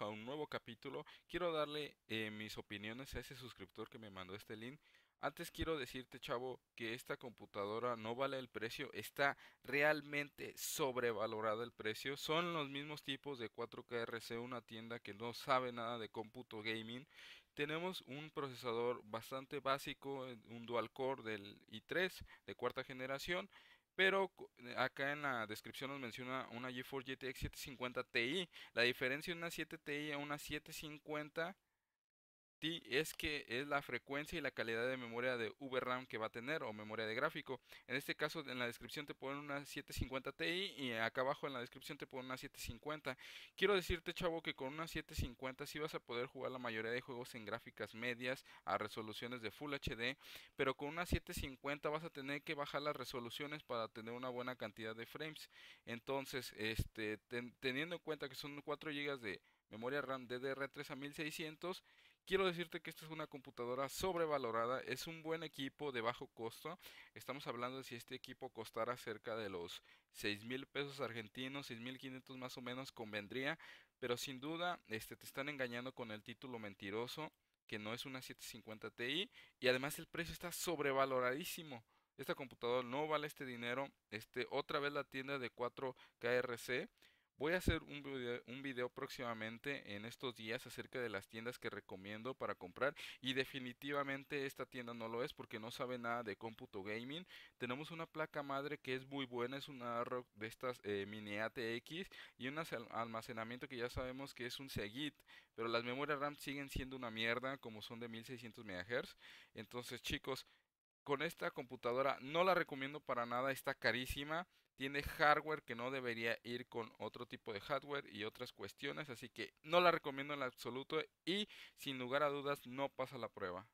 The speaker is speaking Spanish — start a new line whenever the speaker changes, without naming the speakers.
a un nuevo capítulo. Quiero darle eh, mis opiniones a ese suscriptor que me mandó este link. Antes quiero decirte, chavo, que esta computadora no vale el precio, está realmente sobrevalorado el precio. Son los mismos tipos de 4KRC, una tienda que no sabe nada de cómputo gaming. Tenemos un procesador bastante básico, un dual core del i3 de cuarta generación pero eh, acá en la descripción nos menciona una GeForce GTX 750 Ti. La diferencia de una 7 Ti a una 750 es que es la frecuencia y la calidad de memoria de VRAM que va a tener o memoria de gráfico. En este caso en la descripción te ponen una 750 Ti y acá abajo en la descripción te ponen una 750. Quiero decirte chavo que con una 750 sí vas a poder jugar la mayoría de juegos en gráficas medias a resoluciones de Full HD, pero con una 750 vas a tener que bajar las resoluciones para tener una buena cantidad de frames. Entonces, este teniendo en cuenta que son 4 GB de memoria RAM DDR3 a 1600 Quiero decirte que esta es una computadora sobrevalorada, es un buen equipo de bajo costo. Estamos hablando de si este equipo costara cerca de los 6 mil pesos argentinos, 6.500 más o menos convendría, pero sin duda este, te están engañando con el título mentiroso que no es una 750 Ti y además el precio está sobrevaloradísimo. Esta computadora no vale este dinero. Este, otra vez la tienda de 4KRC Voy a hacer un video, un video, próximamente en estos días acerca de las tiendas que recomiendo para comprar y definitivamente esta tienda no lo es porque no sabe nada de cómputo gaming. Tenemos una placa madre que es muy buena, es una de estas eh, mini ATX y un almacenamiento que ya sabemos que es un Segit, pero las memorias RAM siguen siendo una mierda como son de 1600 MHz. Entonces chicos, con esta computadora no la recomiendo para nada, está carísima, tiene hardware que no debería ir con otro tipo de hardware y otras cuestiones, así que no la recomiendo en absoluto y sin lugar a dudas no pasa la prueba.